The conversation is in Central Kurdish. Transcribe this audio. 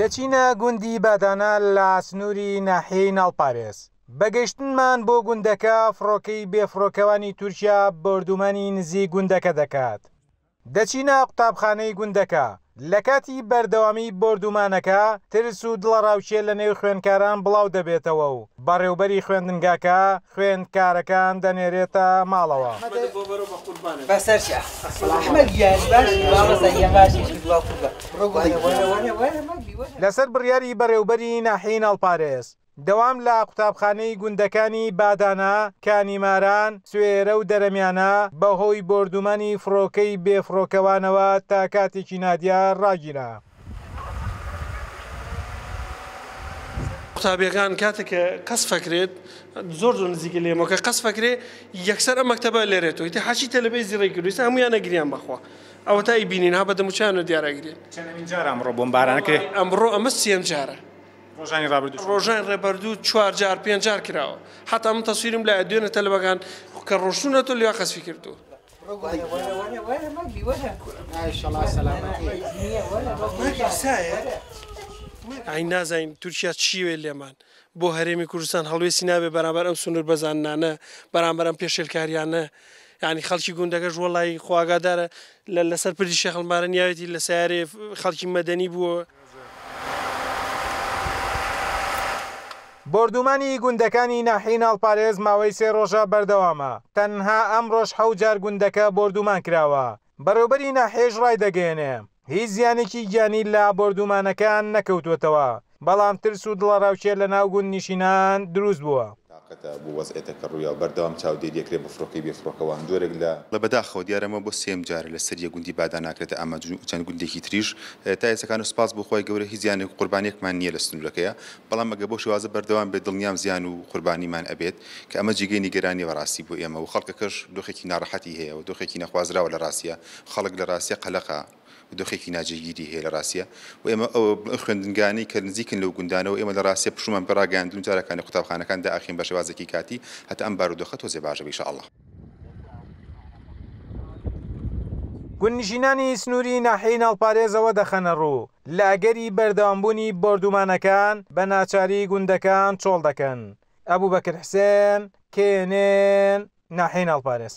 دەچینە گوندی بادانە لە سنووری ناحیەی ناڵپارێز بە گەشتنمان بۆ گوندەکە فڕۆکەی بێفڕۆکەوانی تورکیا بۆردومانی نزیک گوندەکە دەکات دەچینە قوتابخانەی گوندەکە لە کاتی بەردەوامی بۆردومانەکە ترس و دڵەڕاوکێ لە نێو خوێندکاران بڵاو دەبێتەوە و بەڕێوبەری خوێندنگاکە خوێندکارەکان دەنێرێتە ماڵەوە. لەسەر بڕیاری بەڕێوبەری ناحیەی ناڵپارێز، دەوام لە قوتابخانەی گوندەکانی بادانە، کانیماران، سوێرە و دەرەمیانە بە هۆی بۆردوومانی فڕۆکەی بێفڕۆکەوانەوە تا کاتێکی نادیار ڕاگیرا. قوتابیەکان کاتێک کە قەسف ئەکرێت زۆر زۆر نزیکە لە ئێمەوە کە قەسف ئەکرێ یەکسەر ئەم مەکتەبە ئەلێرێتەوە ئیتر حەشی تەلەبەی زیڕەی کردووە ئیستا هەموویان ئەگریان بەخوا ئەوەتا ئەیبینین ها بە دەموچاویانەوە دیار ئەگرین چەندەمین جارە ئەمڕۆ بۆمباران ئەکرێ؟ ئەمڕۆ ئەمە سێیەم جارە. ڕۆژانی ڕابردوو ڕۆژانی ڕێبەردوو چوار جار پێنج جار کراوە حتا من تەسویرم لە دوێنە تەلبەکان کە ڕۆشتونە تۆ لێ قەسفی کردووە ئاین نازین تورکیا چیوێ لێمان بۆ هەرێمی کوردستان هەڵوێستی نابێ بەرامبەر ئەم سنوور بەزانانە بەرامبەرم پێشێلکاریانە ینی خەڵکی گوندەکەش وڵی خواگادارە لە لەسەر پردی شەخلمارە نیاوێتی لە سیارێ خەڵکی مەدەنی بووە بۆردومانی گوندەکانی ناحیەی ناڵپارێز ماوەی سێ ڕۆژە بەردەوامە، تەنها ئەمڕۆش حەوت جار گوندەکە بۆردومان کراوە، بەڕێوبەری ناحیەش ڕایدەگەیەنێ هیچ زیانێکی گیانی لە بۆردومانەکە نەکەوتوەتەوە، بەڵام ترس و دڵەڕاوکێ لەناو گوندنیشینان دروست بووە. تاقەتە بۆ وەزعیەتە کە ڕوویاو بەردەوام چاودێری ئەکرێت بە فڕۆکەی بێ فڕۆکەوان جۆرێک لە. ڵە بەداخەوە دیارە ئەمە بۆ سێیەم جارە لە سەر یەک گوندی بادان ناکرێتە ئامانج و چەند گوندێکی تریش تا ئێستا کانو سپاس بۆ خوای گەورە هیچ زیانێک و قوربانیەکمان نیە لە سنورەکەیا بەڵام ئەگەر بەو شێوازە بەردەوام بێت دڵنیام زیان و قوربانیمان ئەبێت کە ئەمە جێگەی نیگەرانیە بەڕاستی بۆ ئێمە و خەڵکەکەش دۆخێکی ناڕەحەتی هەیە و دۆخێکی نەخوازراوە لە ڕاستیا خەڵک لە ڕاستیا قەلەقە و دۆخێکی ناجێگیری هەیە لە ڕاستیا و ئێمە ئەو خوێندنگانەی کە نزیکن لەو گوندانەوە ئێمە لە ڕاستە پشومان پێ ڕاگەیاندن و جارەکانی قوتابخانەکان داخین بە شێوازێکی کاتی هەتا ئەم بارودۆخە تۆزێ باش بێ ئیشاڵڵا. گوندنشینانی سنووری ناحیەی ناڵپارێز ئەوە دەخەنەڕوو، لە ئەگەری بەردەوامبوونی بۆردوومانەکان بە ناچاری گوندەکان چۆڵ دەکەن. ئەبوبەکر حسێن، knn، ناحیەی ناڵپارێز.